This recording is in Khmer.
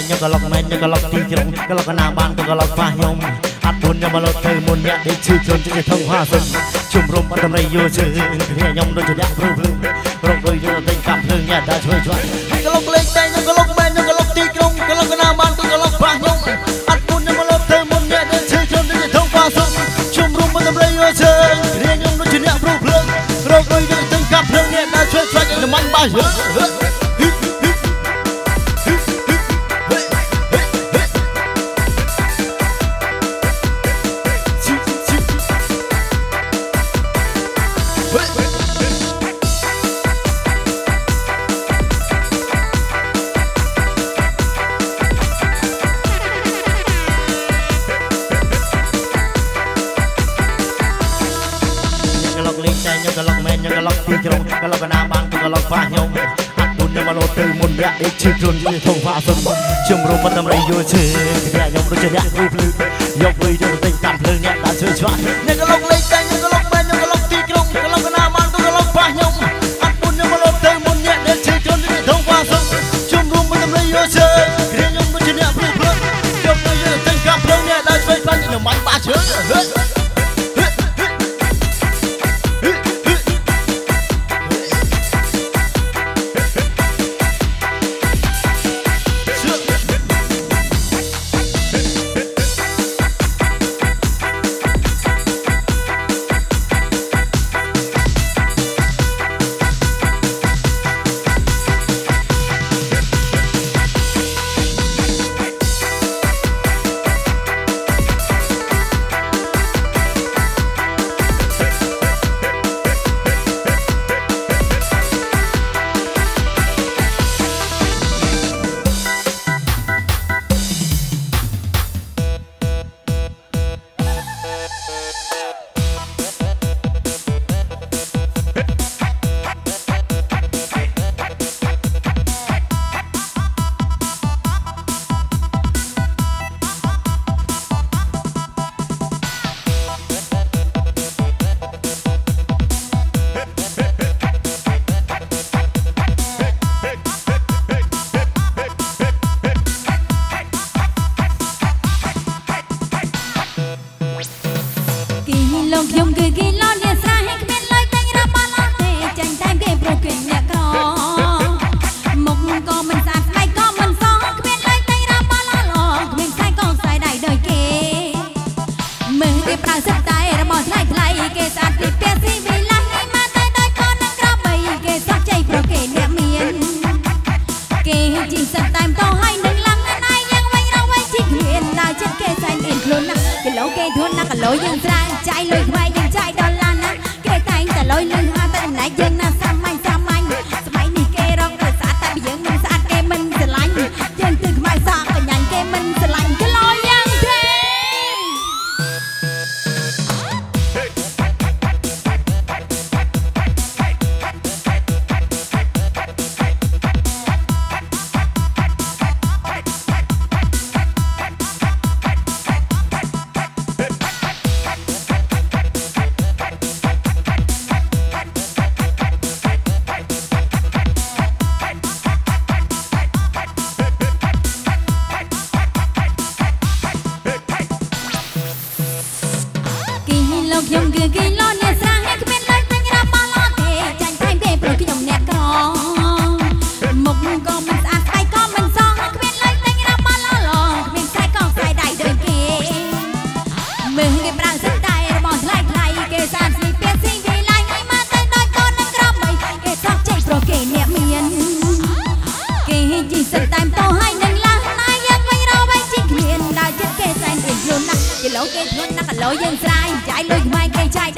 ញកឡុកមែនញកឡុកទីក្រុងកឡុកណាបានទៅកឡុកប៉ះខ្ញុំអត់ធន់ខ្ញុំមកលត់ទៅមុនអ្នកដែលឈឺជន់ចិត្តធំហាសិនជុំរុំអត់តម្រៃយល់ជើគ្នាខ្ញុំដូចជាអ្នកព្រឺភ្លឺរកដូចយកតែកាប់ភ្លើងអ្នកដែលជួយជួយកឡុកលេងតែញកឡុកមែនញកឡុកទីក្រុងកឡុកណាបានទៅកឡុកប៉ះខ្ញុំអត់ធន់ខ្ញុំមកលត់ទៅមុនអ្នកដែលឈឺជន់ចិត្តធំហាសិនជុំរុំអត់តម្រៃយល់ជើគ្នាខ្ញុំដូចជាអ្នកព្រឺភ្លឺរកដូចយកតែកាប់ភ្លើងអ្នកដែលជួយជួយឲ្យមិនបាស់ កឡុកលេងតែញកឡុកមែនញកឡុកទីក្រុងកឡុកណាបានទៅកឡុកប៉ះខ្ញុំអត់ពុនខ្ញុំមកលោទៅមុនអ្នកដេកឈឺខ្លួនយូរធំផាសុំជុំរុំមិនតម្រៃយល់ឈឺគ្នាខ្ញុំដូចជាអ្នកគ្រូភ្លឺយកវិយទៅទិញតាមភ្លើងអ្នកដាក់ឈឺឆ្វាក់ញកឡុកលេងតែ មិន ឡុង ណាស់គីឡូគេធន់ណាស់គីឡូយើងច្រើនចាយលុយខ្មែរយើងចាយដុល្លារណាស់គេតែងតែលុយលុយហាតែអំណាចយើងណាស់សាមញ្ញសាម គេប្រើសិតតែរបស់ថ្លៃថ្លៃគេស្អាតស្លីពៀស៊ីគេឡាញ់ឲ្យមកទៅដូចកូននឹងក្របីគេសោះចេញព្រោះគេអ្នកមានគេជីសិតតែមតោហើយនឹងឡាណាយ៉ាងវិញរកវិញជីគ្មានដើរចិត្តគេសែនអៀនខ្លួនណាស់គីឡូគេធ្ងន់ណាស់គីឡូយើងស្រាយចាយលុយខ្មែរគេចាយ